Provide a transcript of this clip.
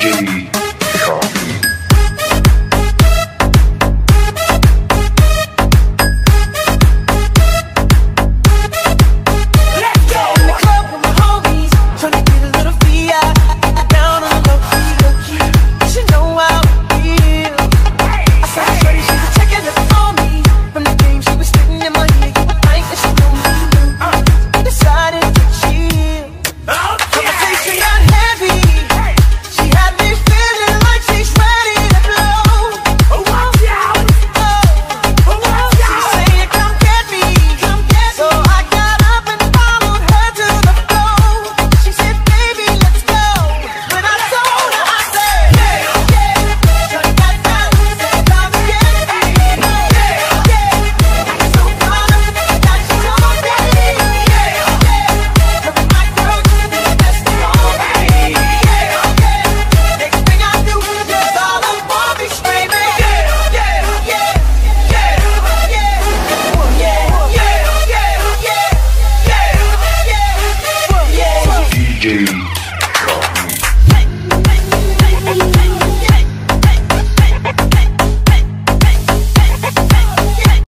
DJ. DJ.